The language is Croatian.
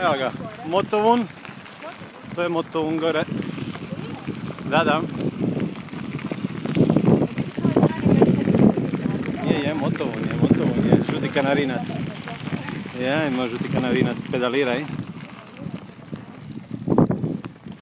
Evo ga, Motovun. To je Motovun gore. Da, da. Je, je, Motovun je, Motovun je. Žuti kanarinac. Je, ima žuti kanarinac, pedaliraj.